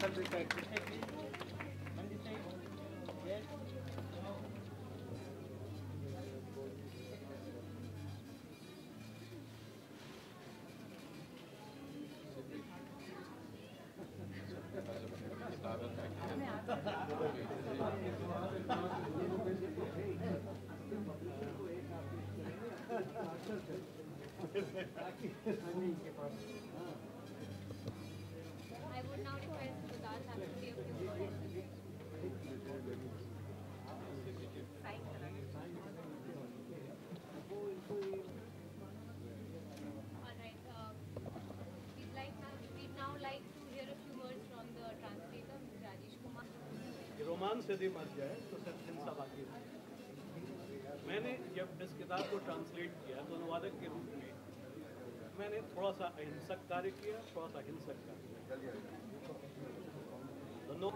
I mean, romance भी मर जाए तो सिर्फ़ हिंसा बाकी मैंने जब इस किताब को ट्रांसलेट किया तो अनुवादक के रूप में, मैंने थोड़ा सा अहिंसक कार्य किया थोड़ा सा हिंसक कार्य किया दोनों